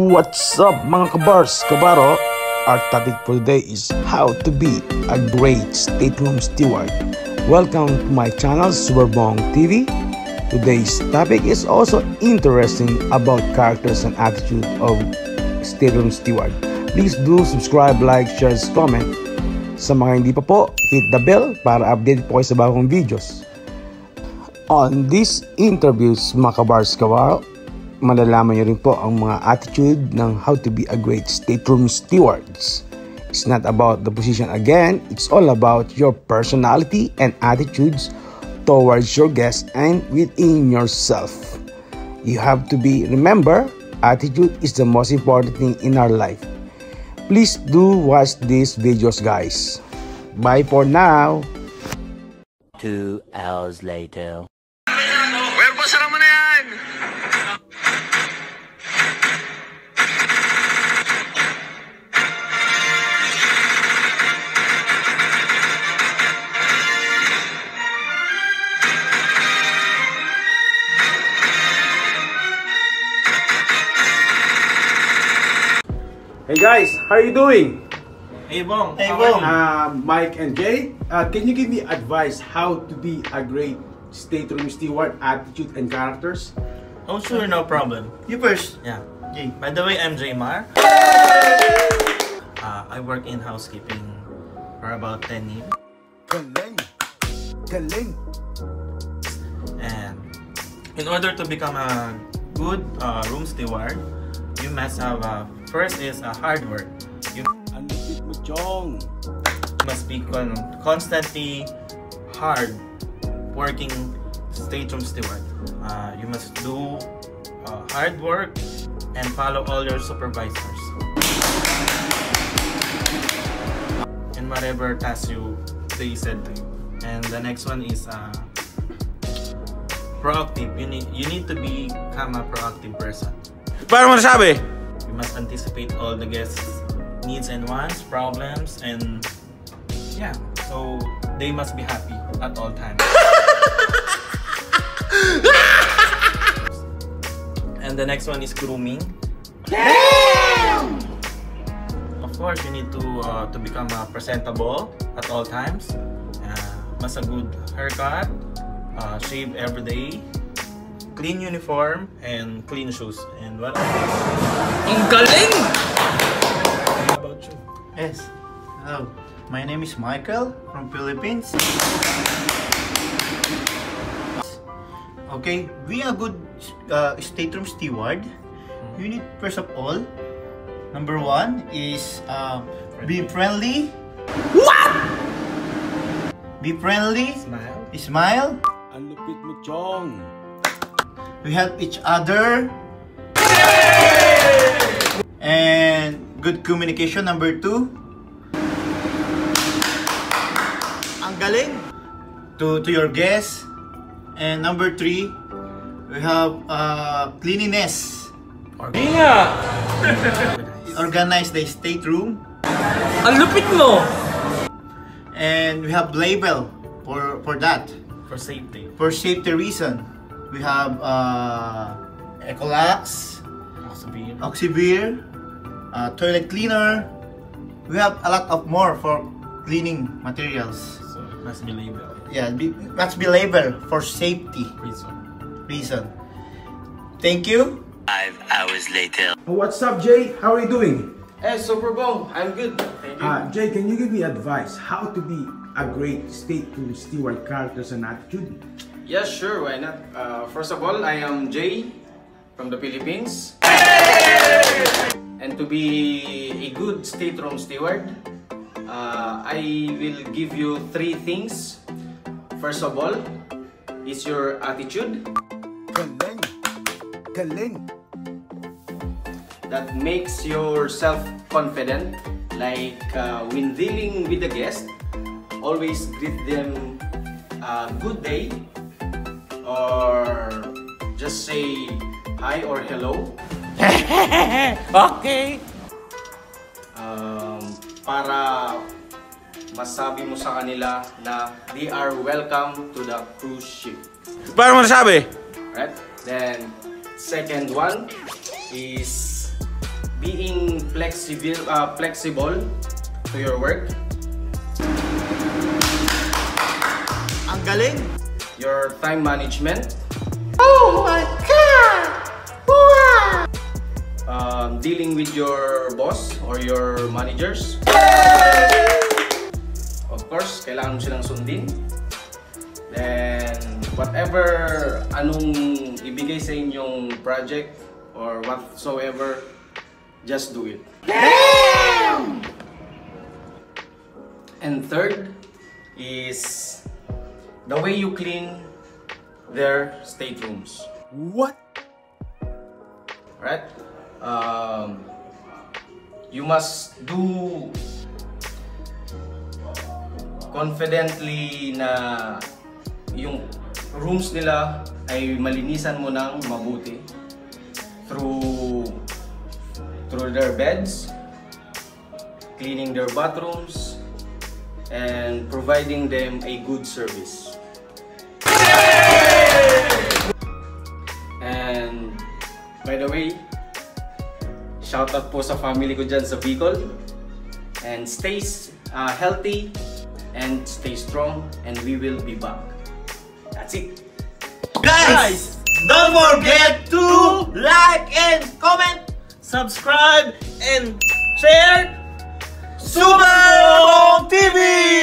What's up mga kabars, kabaro? Our topic for today is how to be a great stateroom steward. Welcome to my channel Superbong TV. Today's topic is also interesting about characters and attitude of stateroom steward. Please do subscribe, like, share, comment. Sa mga hindi pa po, hit the bell para update po kayo sa bagong videos. On this interviews mga kabars kabaro, malalaman nyo rin po ang mga attitude ng how to be a great stateroom stewards. It's not about the position again, it's all about your personality and attitudes towards your guests and within yourself. You have to be, remember, attitude is the most important thing in our life. Please do watch these videos guys. Bye for now! Two hours later. Hey guys, how are you doing? Hey Bong, Hey, how Bong. Uh, Mike and Jay, uh, can you give me advice how to be a great stateroom steward attitude and characters? Oh sure, no problem. You first. Yeah. Jay. By the way, I'm Jaymar. Uh, I work in housekeeping for about 10 years. Galing! Galing! And in order to become a good uh, room steward, you must have uh, first is a hard work. You Ang lupit mo, Chong! must be con- constantly hard working stateroom steward. Uh, you must do uh, hard work and follow all your supervisors. and whatever task you they said to you. And the next one is uh, proactive. You need you need to become a proactive person. Paano mo nasabi? You must anticipate all the guests' needs and wants, problems, and yeah, so they must be happy at all times. and the next one is grooming. Of course, you need to uh, to become uh, presentable at all times. Uh, must a good haircut, uh, shave every day, clean uniform, and clean shoes. And what Ang galing! How about you? Yes. Hello. My name is Michael from Philippines. Okay, be a good uh, stateroom steward. You need first of all, number one is uh, be friendly. What? Be friendly. Smile. Smile. Ang lupit mo, Chong! We help each other. And good communication number two. Ang galing to to your guests. And number three, we have uh, cleanliness. Organize the stateroom. Ang lupit mo! And we have label for for that. For safety. For safety reason, we have uh, Ecolax, Oxivir. Oxivir, uh, toilet cleaner. We have a lot of more for cleaning materials. So it must be labeled. Yeah, be, must be labeled for safety Reason. reason. Thank you. Five hours later. What's up, Jay? How are you doing? Hey, Super Bong, I'm good. Thank you. Uh, Jay, can you give me advice how to be a great stateroom steward characters and attitude? Yes, sure, why not? Uh, first of all, I am Jay from the Philippines. And to be a good stateroom steward, uh, I will give you three things. First of all, is your attitude Galing! Galing! that makes yourself confident. Like uh, when dealing with the guest, always greet them uh, good day or just say hi or hello. Okay! Um, para masabi mo sa kanila na they are welcome to the cruise ship. Paano mo nasabi? Right? Then, second one is flexible, uh, flexible to your work. Ang galing! Your time management. um, dealing with your boss or your managers. Of course, kailangan mo silang sundin. Then, whatever anong ibigay sa inyong project or whatsoever, just do it. And third is the way you clean their staterooms. What? right? Um, you must do confidently na yung rooms nila ay malinisan mo ng mabuti through through their beds, cleaning their bathrooms, and providing them a good service. And by the way, shout out po sa family ko dyan sa Bicol. And stay uh, healthy and stay strong and we will be back. That's it. Guys! Don't forget to like and comment! Subscribe and share Super TV!